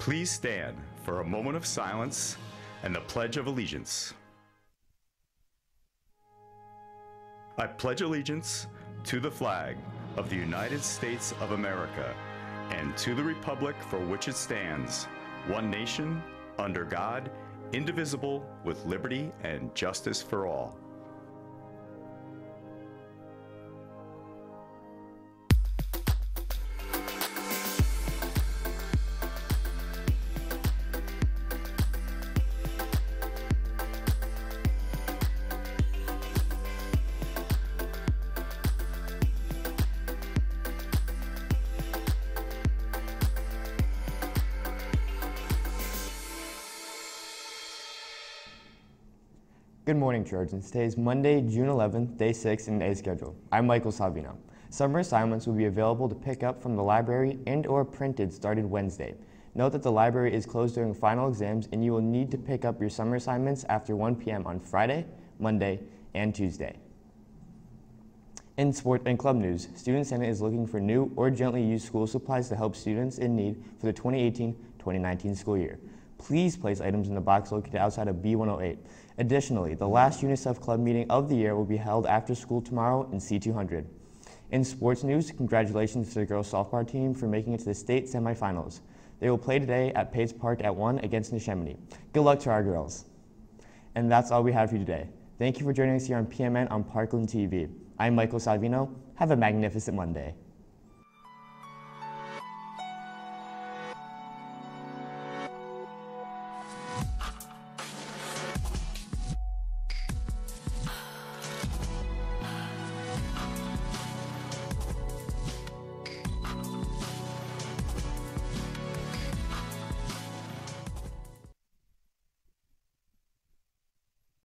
Please stand for a moment of silence and the Pledge of Allegiance. I pledge allegiance to the flag of the United States of America and to the republic for which it stands, one nation, under God, indivisible, with liberty and justice for all. Good morning, Trojans. Today is Monday, June 11th, day 6 in the A schedule. I'm Michael Savino. Summer assignments will be available to pick up from the library and or printed starting Wednesday. Note that the library is closed during final exams and you will need to pick up your summer assignments after 1 p.m. on Friday, Monday, and Tuesday. In sport and club news, Student Senate is looking for new or gently used school supplies to help students in need for the 2018-2019 school year. Please place items in the box located outside of B108. Additionally, the last UNICEF Club meeting of the year will be held after school tomorrow in C200. In sports news, congratulations to the girls softball team for making it to the state semifinals. They will play today at Pace Park at 1 against Neshaminy. Good luck to our girls. And that's all we have for you today. Thank you for joining us here on PMN on Parkland TV. I'm Michael Salvino. Have a magnificent Monday.